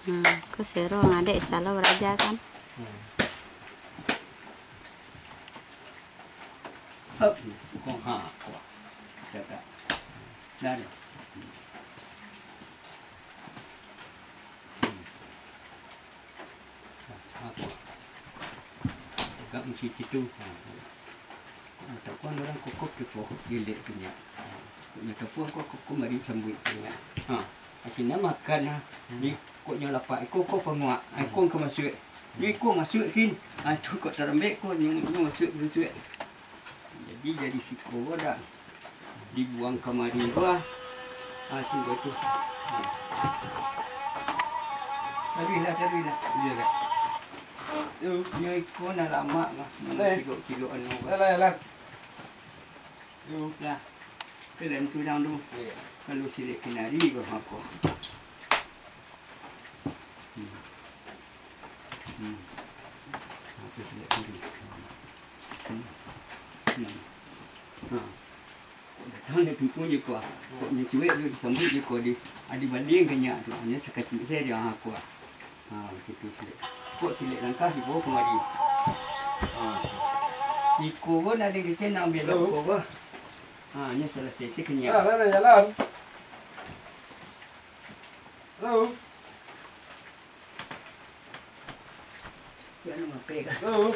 Hmm, ku seru ngadek selalu raja kan. Hmm. Kong ha, dah. Apa? Agak mesti. Ha. Tapuan orang kokok ke pohon gilek punya. Punya tapuan kok kokok mari sambut punya. Ha. Makan ha. ko yo la pai cô ko pa ngwa ai kon ko ma sue ni cô ma sue kin ai tu ko ta đi ko ni ni ma sue ni sue jadi jadi si ko dah dibuang kemari wah ah tu tu tapi lah tapi lah iya kan Yo, yo ikon lama lah. Kilo kilo anu. Lah lah. Yo, lah. Kalian tu dang dulu. Kalau đi vào kau aku. Hmm. Apa silik kenari? Hmm. Hmm. Ha. Datang dia pipu je kau. Kau ni cuek dia sambut je kau di. Adi baling kenyak tu. Hanya sekecil saya dia aku. Ha, macam tu silik. Kau silik langkah di bawah kemari. Ha. Iko pun ada kecil nak ambil iko pun. Ha, hanya selesai saya kenyak. Yalah, yalah, jalan. 选那么白个。嗯。